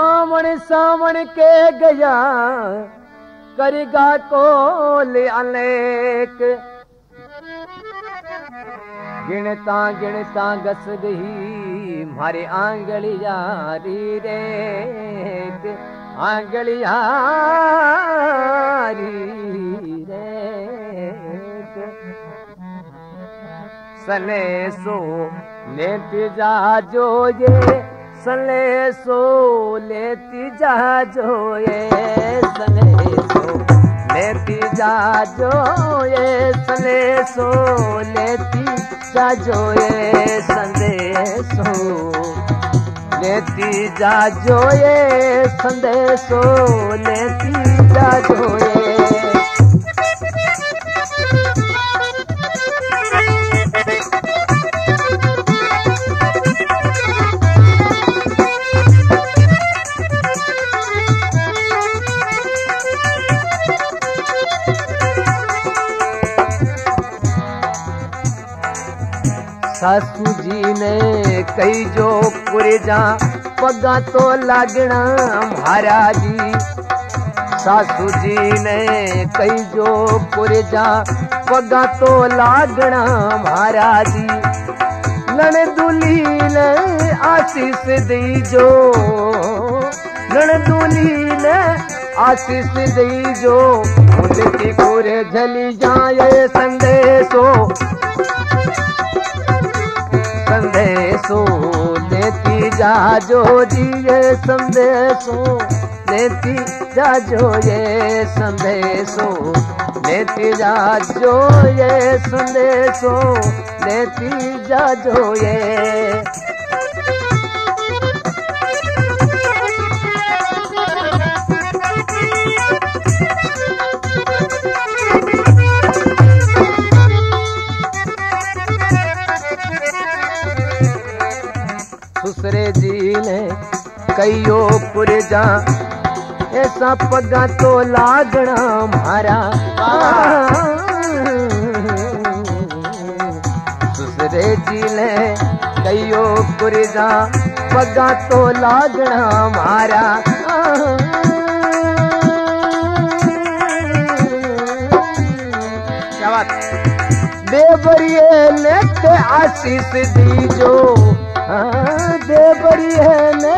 आमण सामण के गया करेगा को ले अनेक गिणता गिणता गस गई मारे आंगली यारी रे आंगली यारी सने सो लेती जा जो ये सने सो लेती जा जो ये सने सो लेती जा जो ये सने सो लेती जाजो ये संदेशो लेती जाजो ये संदेशो लेती जाजो ये सासू जी ने कई जो पुरजा पगा तो लागना महाराजी। सासू जी ने कई जो पुरजा पगा तो लागना महाराजी। नण दुली ने आशीष दी जो नण दुली ने आशीष दी जो उनकी पूरे झली जाए संदेशो। संदेशो लेती जाजो जी ये संदेशो लेती जाजो ये संदेशो लेती जाजो ये संदेशो लेती जाजो ये दूसरे जी ने कईयो पुरजा ऐसा पगा तो लागना मारा। दूसरे जी ने कईयो पुरजा पगा तो लागना मारा। क्या बात? आशीष दीजो। देवरिए ने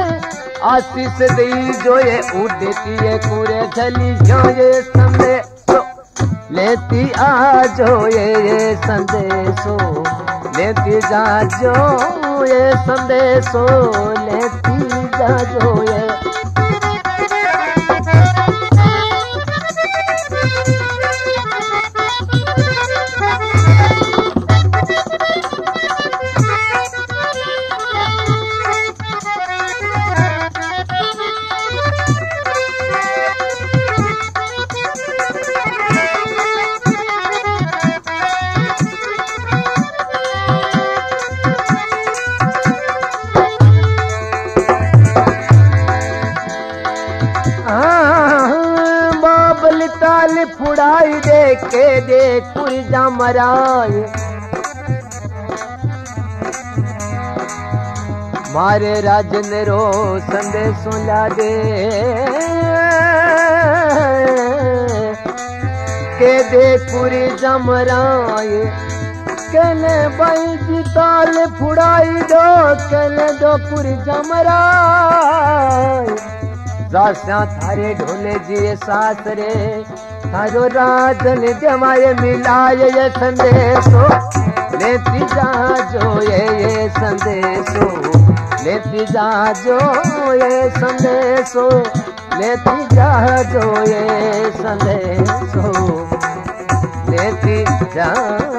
आशीष दी जो ये उड़ती है पूरे चली जो लेती आ जो संदेशो लेती जा जो ये संदेशो लेती जा जो ये बाबल ताल फुड़ाई दे के दे कुर्जा मराए। मारे राजन रो संदेशो ला दे। के दे कुर्जा मराए। कने बाई जी ताल फुड़ाई दो कने दो कुर्जा मराए। रास्या थारे ढोले जी साथ रे। थारो राजन जमाए मिलाए ये संदेशो। लेती जा जो ये ये संदेशो। लेती जा जो ये संदेशो। लेती जा जो ये संदेशो। लेती जो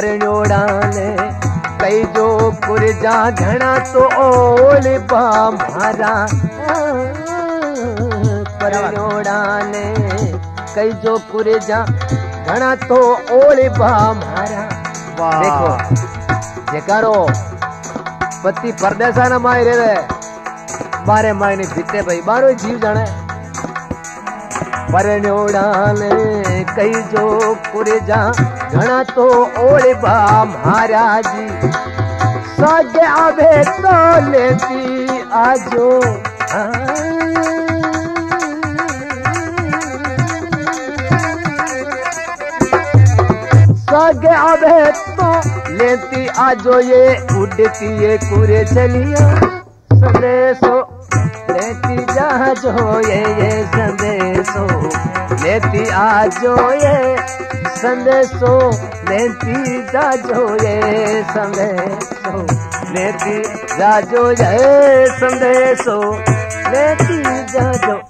परणोड़ा ने कई जो कुरजा घना तो ओल बा मारा। कई जो कुरजा घना तो ओल बा मारा। वाह। देखो जेकारो पति परदेसा न माई रेवे बारे माई ने जीते भाई बारो जीव जाने। परनोड़ाने कई जो कुरजा घना तो ओले बा महाराजी। सगे आवे तो लेती आजो। सगे आवे तो लेती आजो, ये उड़ती ये कुरे चलिया। लेती जहाजो ये ये संदेशो लेती आजो ये संदेशो लेती जाजो ये संदेशो लेती जाजो ये संदेशो लेती जाजो